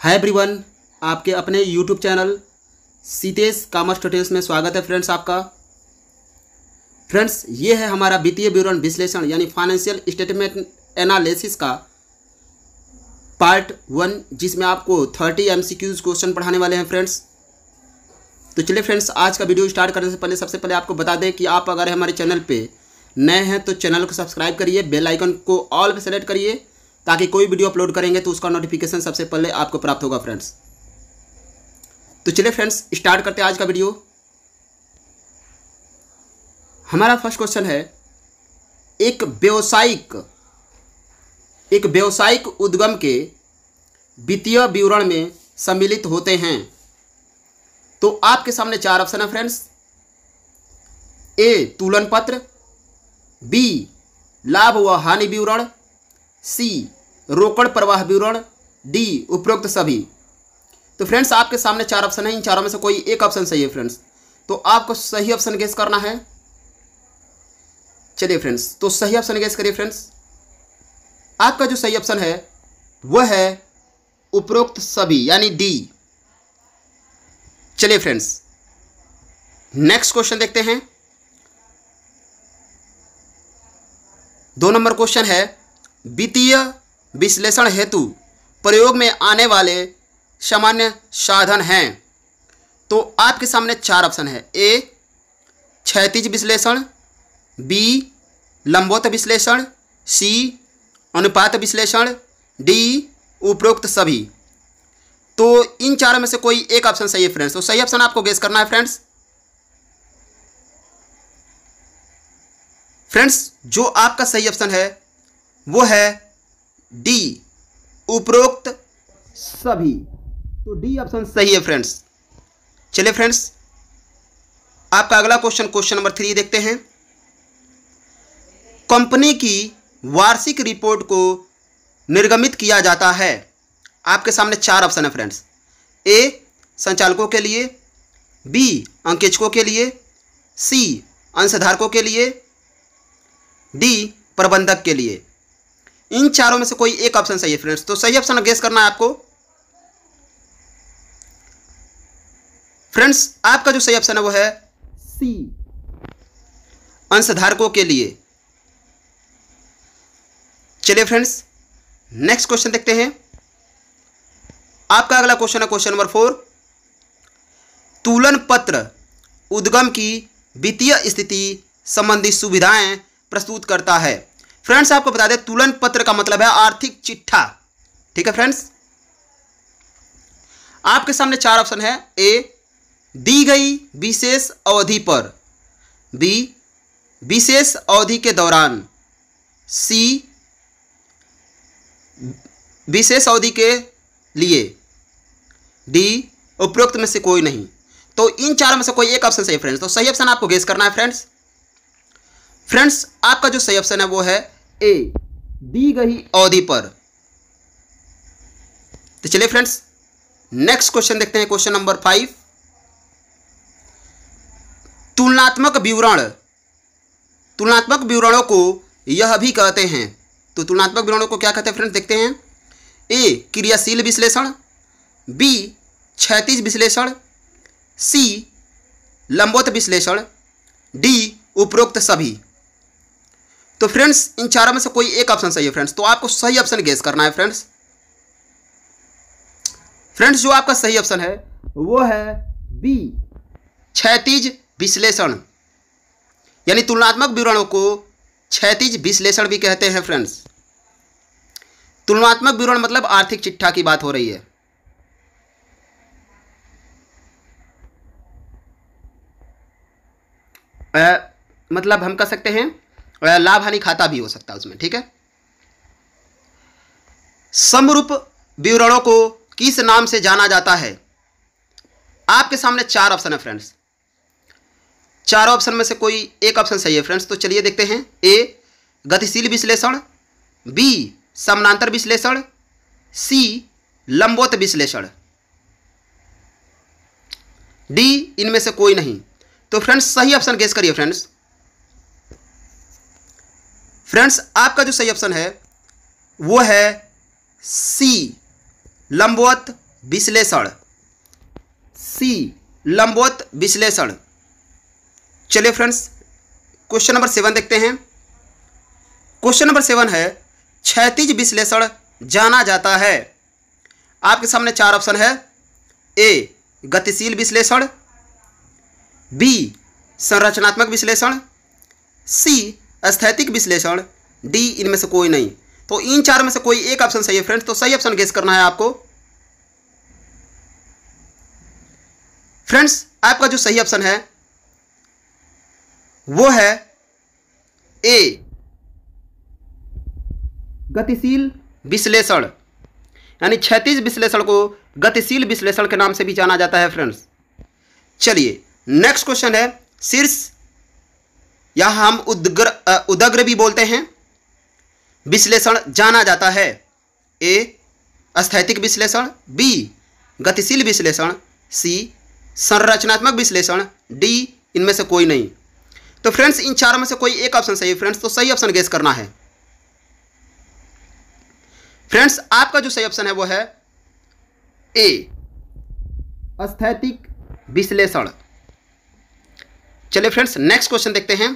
हाय everyone आपके अपने YouTube channel Sitesh commerce details में स्वागत है फ्रेंड्स आपका। फ्रेंड्स ये है हमारा वित्तीय विवरण विश्लेषण यानी फाइनेंशियल स्टेटमेंट एनालिसिस का पार्ट वन जिसमें आपको थर्टी एम क्वेश्चन पढ़ाने वाले हैं फ्रेंड्स तो चलिए फ्रेंड्स आज का वीडियो स्टार्ट करने से पहले, सबसे पहले आपको बता दें कि आप अगर हमारे चैनल पर नए हैं तो चैनल को सब्सक्राइब करिए बेल आइकन को ऑल पे सेलेक्ट करिए। ताकि कोई वीडियो अपलोड करेंगे तो उसका नोटिफिकेशन सबसे पहले आपको प्राप्त होगा फ्रेंड्स तो चलिए फ्रेंड्स स्टार्ट करते हैं आज का वीडियो हमारा फ़र्स्ट क्वेश्चन है, एक व्यवसायिक एक व्यवसायिक उद्गम के वित्तीय विवरण में सम्मिलित होते हैं। तो आपके सामने चार ऑप्शन है फ्रेंड्स ए, तुलन पत्र. बी, लाभ व हानि विवरण. सी रोकड़ प्रवाह विवरण डी उपरोक्त सभी। तो फ्रेंड्स आपके सामने चार ऑप्शन है। इन चारों में से कोई एक ऑप्शन सही है फ्रेंड्स तो आपको सही ऑप्शन गेस करना है। चलिए फ्रेंड्स तो सही ऑप्शन गेस करिए फ्रेंड्स आपका जो सही ऑप्शन है, वह है उपरोक्त सभी, यानी डी चलिए फ्रेंड्स नेक्स्ट क्वेश्चन देखते हैं। दो नंबर क्वेश्चन है, वित्तीय विश्लेषण हेतु प्रयोग में आने वाले सामान्य साधन हैं। तो आपके सामने चार ऑप्शन है। ए, क्षैतिज विश्लेषण, बी लंबोत विश्लेषण, सी, अनुपात विश्लेषण, डी, उपरोक्त सभी। तो इन चारों में से कोई एक ऑप्शन सही है फ्रेंड्स। तो सही ऑप्शन आपको गेस करना है फ्रेंड्स। फ्रेंड्स, जो आपका सही ऑप्शन है, वो है डी, उपरोक्त सभी। तो डी ऑप्शन सही है फ्रेंड्स। चलिए फ्रेंड्स, आपका अगला क्वेश्चन क्वेश्चन नंबर थ्री देखते हैं। कंपनी की वार्षिक रिपोर्ट को निर्गमित किया जाता है। आपके सामने चार ऑप्शन है फ्रेंड्स। ए, संचालकों के लिए। बी अंकेचकों के लिए। सी, अंशधारकों के लिए। डी, प्रबंधक के लिए। इन चारों में से कोई एक ऑप्शन सही है फ्रेंड्स तो सही ऑप्शन गेस करना है आपको. फ्रेंड्स आपका जो सही ऑप्शन है वो है सी अंशधारकों के लिए. चलिए फ्रेंड्स नेक्स्ट क्वेश्चन देखते हैं. आपका अगला क्वेश्चन है क्वेश्चन नंबर फोर तुलन पत्र उद्गम की वित्तीय स्थिति संबंधी सुविधाएँ प्रस्तुत करता है. फ्रेंड्स आपको बता दें, तुलन पत्र का मतलब है आर्थिक चिट्ठा। ठीक है फ्रेंड्स आपके सामने चार ऑप्शन है। ए दी गई विशेष अवधि पर। बी विशेष अवधि के दौरान। सी विशेष अवधि के लिए। डी उपरोक्त में से कोई नहीं। तो इन चारों में से कोई एक ऑप्शन सही फ्रेंड्स तो सही ऑप्शन आपको गेस करना है फ्रेंड्स फ्रेंड्स, आपका जो सही ऑप्शन है वो है ए दी गई अवधि पर। तो चलिए फ्रेंड्स नेक्स्ट क्वेश्चन देखते हैं क्वेश्चन नंबर फाइव तुलनात्मक विवरण। तुलनात्मक विवरणों को यह भी कहते हैं। तो तुलनात्मक विवरणों को क्या कहते हैं फ्रेंड्स, देखते हैं। ए क्रियाशील विश्लेषण। बी क्षैतिज विश्लेषण। सी लंबोत विश्लेषण। डी उपरोक्त सभी। तो फ्रेंड्स इन चारों में से कोई एक ऑप्शन सही है फ्रेंड्स तो आपको सही ऑप्शन गेस करना है फ्रेंड्स फ्रेंड्स जो आपका सही ऑप्शन है वो है बी क्षैतिज विश्लेषण. यानी तुलनात्मक विवरणों को क्षैतिज विश्लेषण भी कहते हैं फ्रेंड्स तुलनात्मक विवरण मतलब आर्थिक चिट्ठा की बात हो रही है. आ, मतलब हम कह सकते हैं लाभ हानि खाता भी हो सकता है उसमें, ठीक है? समरूप विवरणों को किस नाम से जाना जाता है? आपके सामने चार ऑप्शन है फ्रेंड्स। चार ऑप्शन में से कोई एक ऑप्शन सही है फ्रेंड्स तो चलिए देखते हैं। ए, गतिशील विश्लेषण। बी, समानांतर विश्लेषण। सी लंबोत विश्लेषण। डी, इनमें से कोई नहीं। तो फ्रेंड्स, सही ऑप्शन गेस करिए फ्रेंड्स। फ्रेंड्स, आपका जो सही ऑप्शन है, वो है सी, लंबवत विश्लेषण। सी, लंबवत विश्लेषण। चलिए फ्रेंड्स, क्वेश्चन नंबर सेवन देखते हैं। क्वेश्चन नंबर सेवन है, क्षैतिज विश्लेषण जाना जाता है। आपके सामने चार ऑप्शन है, ए, गतिशील विश्लेषण, बी, संरचनात्मक विश्लेषण, सी अस्थैतिक विश्लेषण डी इनमें से कोई नहीं। तो इन चार में से कोई एक ऑप्शन सही है फ्रेंड्स तो सही ऑप्शन गेस करना है आपको। फ्रेंड्स आपका जो सही ऑप्शन है, वो है ए गतिशील विश्लेषण। यानी क्षैतिज विश्लेषण को गतिशील विश्लेषण के नाम से भी जाना जाता है फ्रेंड्स चलिए नेक्स्ट क्वेश्चन है, शीर्ष या हम उदग्र उदग्र भी बोलते हैं? विश्लेषण जाना जाता है। ए अस्थैतिक विश्लेषण, बी, गतिशील विश्लेषण, सी, संरचनात्मक विश्लेषण, डी, इनमें से कोई नहीं। तो फ्रेंड्स, इन चारों में से कोई एक ऑप्शन सही है। फ्रेंड्स तो सही ऑप्शन गेस करना है। फ्रेंड्स, आपका जो सही ऑप्शन है वो है ए अस्थैतिक विश्लेषण। चलिए फ्रेंड्स नेक्स्ट क्वेश्चन देखते हैं।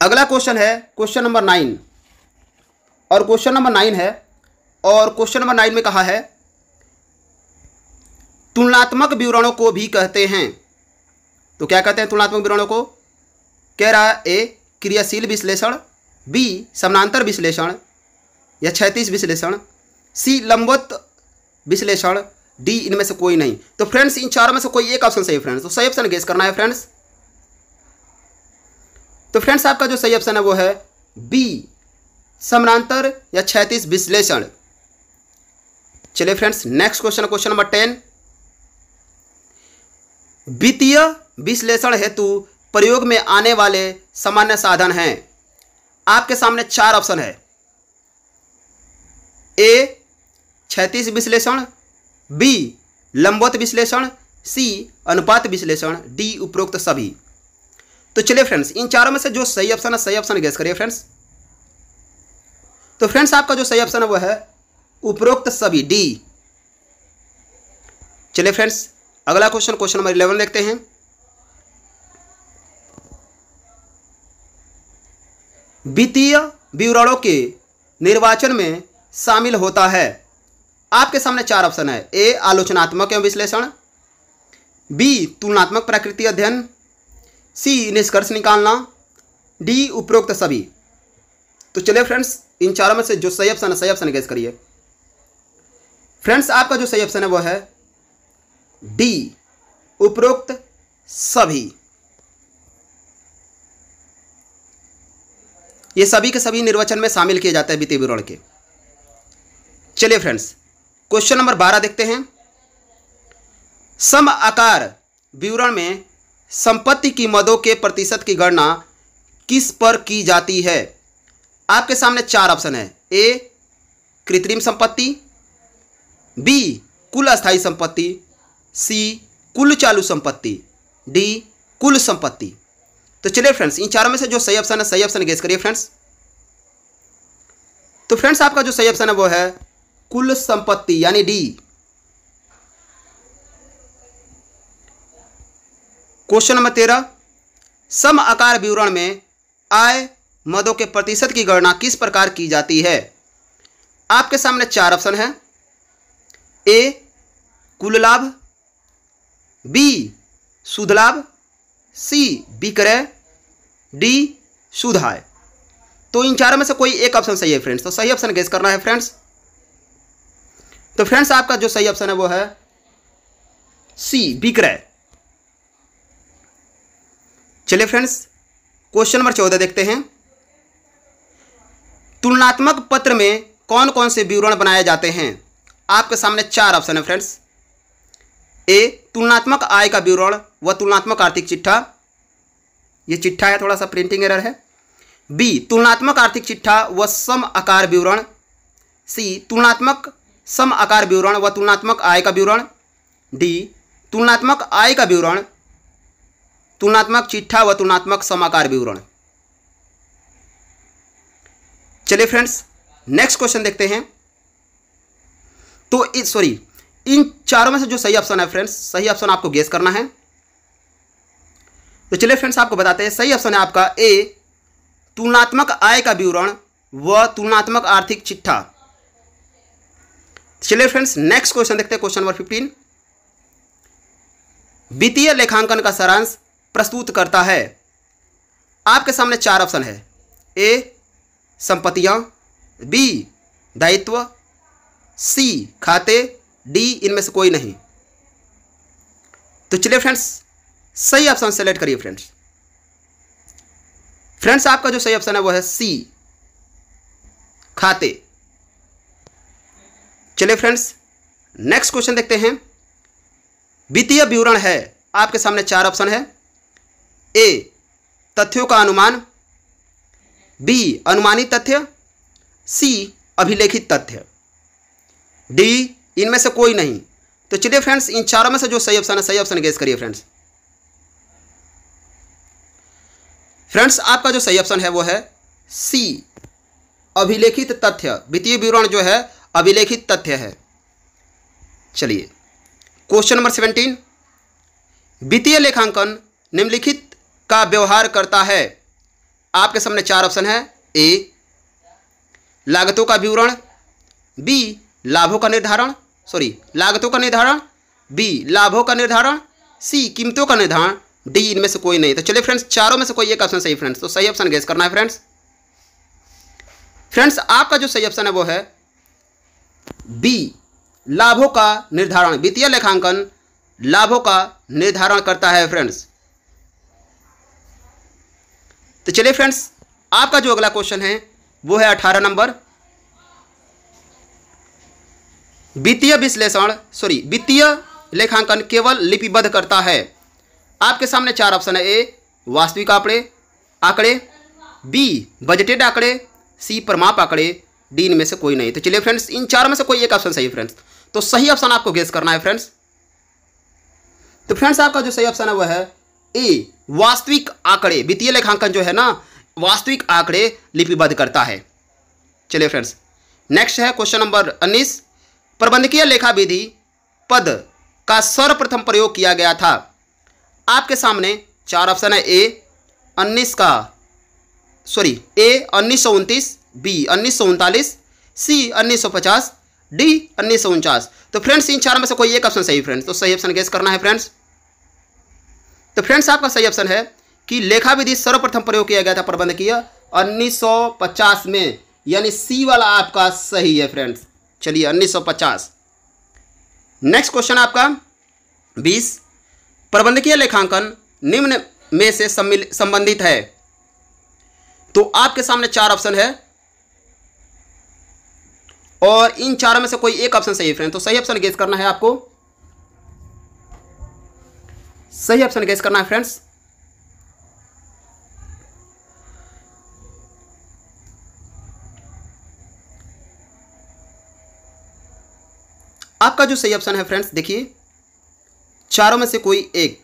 अगला क्वेश्चन है क्वेश्चन नंबर नाइन और क्वेश्चन नंबर नाइन है, और क्वेश्चन नंबर नाइन में कहा है, तुलनात्मक विवरणों को भी कहते हैं। तो क्या कहते हैं तुलनात्मक विवरणों को? कह रहा है ए, क्रियाशील विश्लेषण, बी, समानांतर विश्लेषण, या क्षैतिज विश्लेषण, सी, लंबवत विश्लेषण डी इनमें से कोई नहीं। तो फ्रेंड्स इन चारों में से कोई एक ऑप्शन सही फ्रेंड्स तो सही ऑप्शन गेस करना है फ्रेंड्स तो फ्रेंड्स आपका जो सही ऑप्शन है वो है बी समानांतर या छैतीस विश्लेषण। चलिए friends next question question number ten वित्तीय विश्लेषण हेतु प्रयोग में आने वाले सामान्य साधन हैं। आपके सामने चार ऑप्शन है। ए छैतीस विश्लेषण। बी, लंबवत विश्लेषण, सी, अनुपात विश्लेषण, डी, उपरोक्त सभी। तो चलिए फ्रेंड्स इन चारों में से जो सही ऑप्शन है, सही ऑप्शन गेस करिए फ्रेंड्स तो फ्रेंड्स आपका जो सही ऑप्शन है, वो है उपरोक्त सभी, डी। चलिए फ्रेंड्स अगला क्वेश्चन क्वेश्चन नंबर इलेवन देखते हैं। वित्तीय विवरणों के निर्वाचन में शामिल होता है। आपके सामने चार ऑप्शन है। ए, आलोचनात्मक एवं विश्लेषण। बी, तुलनात्मक प्रकृति अध्ययन। सी, निष्कर्ष निकालना। डी, उपरोक्त सभी। तो चलिए फ्रेंड्स, इन चारों में से जो सही ऑप्शन है, सही ऑप्शन गैस करिए। फ्रेंड्स, आपका जो सही ऑप्शन है, वो है डी, उपरोक्त सभी। ये सभी के सभी निर्वचन में शामिल किए जाते हैं वित्तीय विवरण के। चलिए फ्रेंड्स क्वेश्चन नंबर बारह देखते हैं। सम आकार विवरण में संपत्ति की मदों के प्रतिशत की गणना किस पर की जाती है? आपके सामने चार ऑप्शन है। ए, कृत्रिम संपत्ति, बी, कुल अस्थायी संपत्ति, सी, कुल चालू संपत्ति, डी, कुल संपत्ति। तो चलिए फ्रेंड्स, इन चारों में से जो सही ऑप्शन है, सही ऑप्शन गेस करिए फ्रेंड्स। तो फ्रेंड्स, आपका जो सही ऑप्शन है वो है कुल संपत्ति, यानी डी क्वेश्चन नंबर तेरह। सम आकार विवरण में आय, मदों के प्रतिशत की गणना किस प्रकार की जाती है? आपके सामने चार ऑप्शन है। ए कुल लाभ। बी शुद्ध लाभ। सी विक्रय। डी शुद्ध आय। तो इन चारों में से कोई एक ऑप्शन सही है फ्रेंड्स तो सही ऑप्शन गेस करना है फ्रेंड्स तो फ्रेंड्स आपका जो सही ऑप्शन है वो है सी विक्रय चलिए फ्रेंड्स क्वेश्चन नंबर चौदह देखते हैं। तुलनात्मक पत्र में कौन कौन से विवरण बनाए जाते हैं? आपके सामने चार ऑप्शन है फ्रेंड्स ए तुलनात्मक आय का विवरण व तुलनात्मक आर्थिक चिट्ठा। ये चिट्ठा है, थोड़ा सा प्रिंटिंग एरर है। बी तुलनात्मक आर्थिक चिट्ठा व सम आकार विवरण। सी तुलनात्मक सम आकार विवरण व तुलनात्मक आय का विवरण। डी, तुलनात्मक आय का विवरण। तुलनात्मक चिट्ठा व तुलनात्मक समाकार विवरण। चलिए फ्रेंड्स, नेक्स्ट क्वेश्चन देखते हैं। तो सॉरी, इन चारों में से जो सही ऑप्शन है फ्रेंड्स, सही ऑप्शन आपको गेस करना है। तो चलिए फ्रेंड्स, आपको बताते हैं, सही ऑप्शन है आपका ए, तुलनात्मक आय का विवरण व तुलनात्मक आर्थिक चिट्ठा। चलिए फ्रेंड्स नेक्स्ट क्वेश्चन देखते हैं क्वेश्चन नंबर फिफ्टीन वित्तीय लेखांकन का सारांश प्रस्तुत करता है। आपके सामने चार ऑप्शन है। ए संपत्तियाँ। बी दायित्व। सी खाते। डी इनमें से कोई नहीं। तो चलिए फ्रेंड्स सही ऑप्शन सेलेक्ट करिए फ्रेंड्स फ्रेंड्स आपका जो सही ऑप्शन है वो है सी खाते। चलिए फ्रेंड्स नेक्स्ट क्वेश्चन देखते हैं। वित्तीय विवरण है। आपके सामने चार ऑप्शन है। ए तथ्यों का अनुमान। बी अनुमानित तथ्य। सी अभिलेखित तथ्य। डी इनमें से कोई नहीं। तो चलिए फ्रेंड्स इन चारों में से जो सही ऑप्शन है, सही ऑप्शन गेस करिए फ्रेंड्स फ्रेंड्स आपका जो सही ऑप्शन है, वो है सी अभिलेखित तथ्य। वित्तीय विवरण जो है अभिलेखित तथ्य है। चलिए। क्वेश्चन नंबर सेवेंटीन वित्तीय लेखांकन निम्नलिखित का व्यवहार करता है। आपके सामने चार ऑप्शन है। ए लागतों का विवरण। बी लाभों का निर्धारण। सॉरी लागतों का निर्धारण। बी लाभों का निर्धारण। सी कीमतों का निर्धारण। डी इनमें से कोई नहीं। तो चलिए फ्रेंड्स चारों में से कोई एक ऑप्शन सही फ्रेंड्स तो सही ऑप्शन गेस करना है फ्रेंड्स फ्रेंड्स आपका जो सही ऑप्शन है वो है बी, लाभों का निर्धारण। वित्तीय लेखांकन लाभों का निर्धारण करता है फ्रेंड्स तो चलिए फ्रेंड्स आपका जो अगला क्वेश्चन है, वो है अठारह नंबर। वित्तीय विश्लेषण सॉरी वित्तीय लेखांकन केवल लिपिबद्ध करता है। आपके सामने चार ऑप्शन है, ए, वास्तविक आंकड़े आंकड़े, बी बजटेड आंकड़े, सी, परमाप आंकड़े डी इनमें से कोई नहीं। तो चलिए फ्रेंड्स, इन चार में से कोई एक ऑप्शन सही फ्रेंड्स। तो सही ऑप्शन आपको गेस करना है फ्रेंड्स। तो फ्रेंड्स, आपका जो सही ऑप्शन है वह है ए, वास्तविक आंकड़े। वित्तीय लेखांकन जो है ना, वास्तविक आंकड़े लिपिबद्ध करता है। चलिए फ्रेंड्स नेक्स्ट है क्वेश्चन नंबर उन्नीस। प्रबंधकीय लेखा विधि पद का सर्वप्रथम प्रयोग किया गया था। आपके सामने चार ऑप्शन है ए, उन्नीस का सॉरी ए, उन्नीस सौ उनतीस बी उन्नीस सौ उनतालीस, सी उन्नीस सौ पचास, डी उन्नीस सौ उनचास। तो फ्रेंड्स इन चार में से कोई एक ऑप्शन सही फ्रेंड्स तो सही ऑप्शन गेस करना है फ्रेंड्स तो फ्रेंड्स आपका सही ऑप्शन है कि लेखा विधि सर्वप्रथम प्रयोग किया गया था प्रबंधकीय 1950 में। यानी सी वाला आपका सही है फ्रेंड्स चलिए 1950 नेक्स्ट क्वेश्चन आपका 20 प्रबंधकीय लेखांकन निम्न में से संबंधित है। तो आपके सामने चार ऑप्शन है। और इन चारों में से कोई एक ऑप्शन सही है फ्रेंड तो सही ऑप्शन गेस करना है आपको। सही ऑप्शन गेस करना है फ्रेंड्स आपका जो सही ऑप्शन है फ्रेंड्स देखिए, चारों में से कोई एक।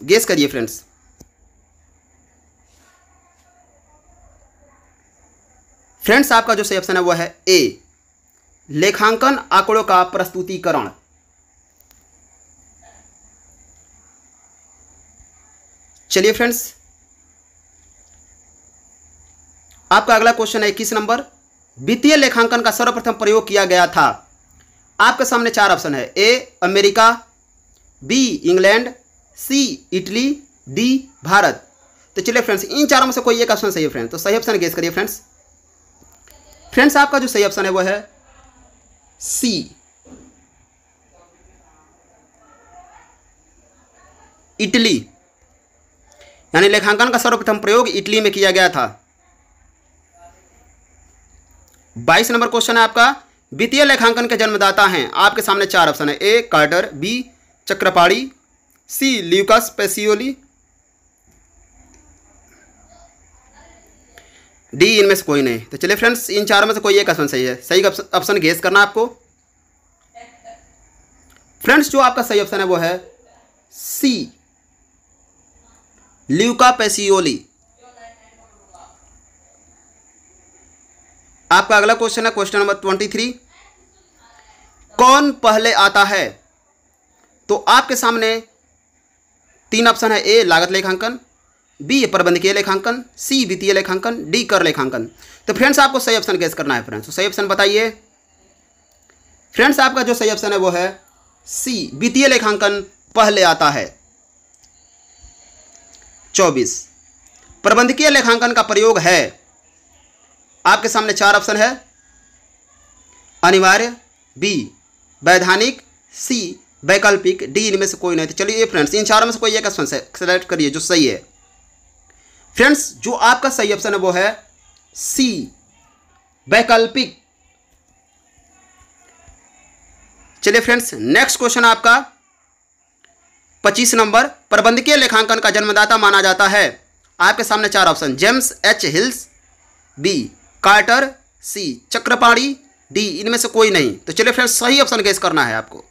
गेस करिए फ्रेंड्स फ्रेंड्स आपका जो सही ऑप्शन है वह है ए लेखांकन आंकड़ों का प्रस्तुतिकरण। चलिए फ्रेंड्स, आपका अगला क्वेश्चन है इक्कीस नंबर। वित्तीय लेखांकन का सर्वप्रथम प्रयोग किया गया था। आपके सामने चार ऑप्शन है। A, America, B, England, C, Italy, D, Bharat. तो चलिए फ्रेंड्स, इन चारों में से कोई एक ऑप्शन सही है फ्रेंड्स। तो सही ऑप्शन गेस करिए फ्रेंड्स। फ्रेंड्स, आपका जो सही ऑप्शन है वो है सी इटली। यानी लेखांकन का सर्वप्रथम प्रयोग इटली में किया गया था। बाईस नंबर क्वेश्चन है आपका। वित्तीय लेखांकन के जन्मदाता हैं। आपके सामने चार ऑप्शन है। A, Carter, B, Chakrapani, C, Lucas, Pacioli D इनमें से कोई नहीं। तो चलिए फ्रेंड्स इन चारों में से कोई एक ऑप्शन सही है। सही ऑप्शन गेस करना आपको। फ्रेंड्स जो आपका सही ऑप्शन है वो है सी ल्यूका पेसियोली आपका अगला क्वेश्चन है क्वेश्चन नंबर ट्वेंटी थ्री कौन पहले आता है? तो आपके सामने तीन ऑप्शन है ए लागत लेखांकन बी प्रबंधकीय लेखांकन, सी वित्तीय लेखांकन, डी कर लेखांकन। तो फ्रेंड्स, आपको सही ऑप्शन गेस करना है फ्रेंड्स। तो सही ऑप्शन बताइए। फ्रेंड्स, आपका जो सही ऑप्शन है वो है सी वित्तीय लेखांकन पहले आता है। चौबीस। प्रबंधकीय लेखांकन का प्रयोग है। आपके सामने चार ऑप्शन है। अनिवार्य, बी, वैधानिक, सी, वैकल्पिक। डी, इनमें से कोई नहीं। तो चलिए फ्रेंड्स, इन चारों में से कोई एक ऑप्शन सेलेक्ट करिए जो सही है। फ्रेंड्स जो आपका सही ऑप्शन है वो है सी वैकल्पिक। चलिए फ्रेंड्स नेक्स्ट क्वेश्चन आपका। पच्चीस नंबर, प्रबंधकीय लेखांकन का जन्मदाता माना जाता है। आपके सामने चार option James H Hills B Carter C Chakrapani D इनमें से कोई नहीं। तो चलिए फ्रेंड्स सही ऑप्शन गेस करना है आपको।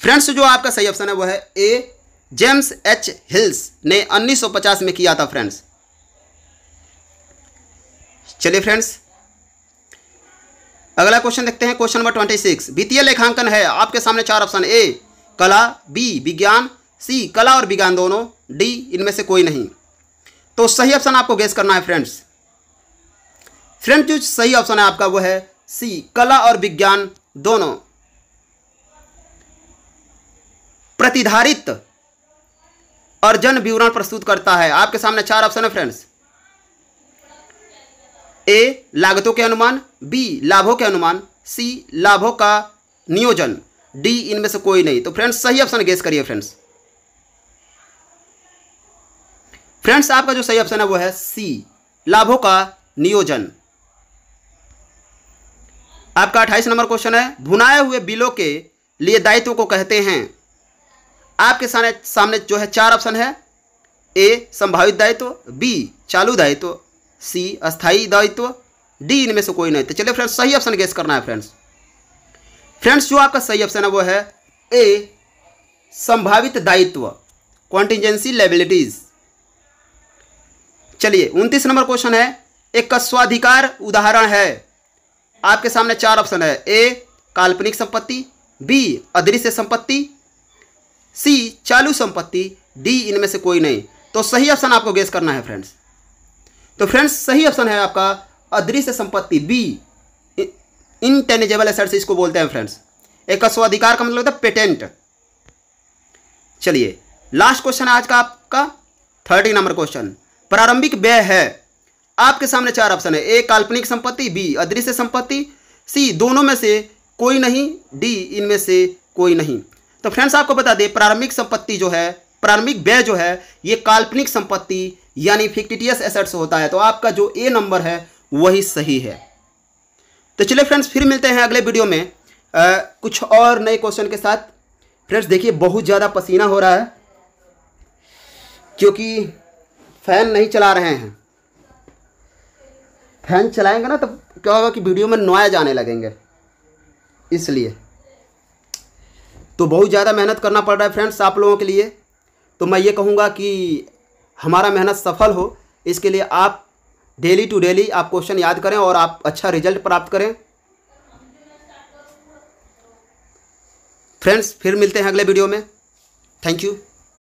फ्रेंड्स जो आपका सही ऑप्शन है वो है ए जेम्स एच हिल्स ने 1950 में किया था फ्रेंड्स चलिए फ्रेंड्स अगला क्वेश्चन देखते हैं क्वेश्चन नंबर ट्वेंटी सिक्स वित्तीय लेखांकन है, आपके सामने चार ऑप्शन ए कला बी विज्ञान सी कला और विज्ञान दोनों डी इनमें से कोई नहीं. तो सही ऑप्शन आपको गेस करना है फ्रेंड्स फ्रेंड्स जो सही ऑप्शन है आपका वो है सी कला और विज्ञान दोनों. प्रतिधारित और जन विवरण प्रस्तुत करता है। आपके सामने चार ऑप्शन है फ्रेंड्स ए लागतों के अनुमान. बी लाभों के अनुमान. सी लाभों का नियोजन. डी इनमें से कोई नहीं. तो फ्रेंड्स सही ऑप्शन गेस करिए फ्रेंड्स फ्रेंड्स आपका जो सही ऑप्शन है वो है सी लाभों का नियोजन. आपका अट्ठाईस नंबर क्वेश्चन है, भुनाए हुए बिलों के लिए दायित्व को कहते हैं। आपके सामने सामने जो है चार ऑप्शन है। ए, संभावित दायित्व, बी, चालू दायित्व, सी अस्थाई दायित्व, डी, इनमें से कोई नहीं। तो चलिए फ्रेंड्स, सही ऑप्शन गेस करना है फ्रेंड्स। फ्रेंड्स, जो आपका सही ऑप्शन है वो है ए, संभावित दायित्व कॉन्टिजेंसी लेबिलिटीज चलिए, उनतीस नंबर क्वेश्चन है, एक स्वाधिकार उदाहरण है। आपके सामने चार ऑप्शन है, ए, काल्पनिक संपत्ति, बी, अदृश्य संपत्ति सी, चालू संपत्ति, डी, इनमें से कोई नहीं। तो सही ऑप्शन आपको गेस करना है फ्रेंड्स तो फ्रेंड्स सही ऑप्शन है आपका अदृश्य संपत्ति बी इनटेनिजेबल एसेट्स इसको बोलते हैं फ्रेंड्स एक स्वाधिकार का मतलब होता है पेटेंट चलिए लास्ट क्वेश्चन है आज का आपका थर्टी नंबर क्वेश्चन प्रारंभिक व्यय है। आपके सामने चार ऑप्शन है। ए काल्पनिक संपत्ति बी अदृश्य संपत्ति सी दोनों में से कोई नहीं डी इनमें से कोई नहीं। तो फ्रेंड्स आपको बता दें प्रारंभिक संपत्ति जो है प्रारंभिक व्यय जो है ये काल्पनिक संपत्ति यानी फिक्टिटियस एसेट्स होता है। तो आपका जो ए नंबर है वही सही है। तो चलिए फ्रेंड्स फिर मिलते हैं अगले वीडियो में। आ, कुछ और नए क्वेश्चन के साथ। फ्रेंड्स देखिए बहुत ज़्यादा पसीना हो रहा है क्योंकि फ़ैन नहीं चला रहे हैं। फ़ैन चलाएँगे ना तो क्या होगा कि वीडियो में नॉइज़ आने लगेंगे। इसलिए। तो बहुत ज़्यादा मेहनत करना पड़ रहा है फ्रेंड्स आप लोगों के लिए। तो मैं ये कहूँगा कि हमारा मेहनत सफल हो। इसके लिए आप डेली टू डेली आप क्वेश्चन याद करें और आप अच्छा रिज़ल्ट प्राप्त करें। फ्रेंड्स फिर मिलते हैं अगले वीडियो में। Thank you.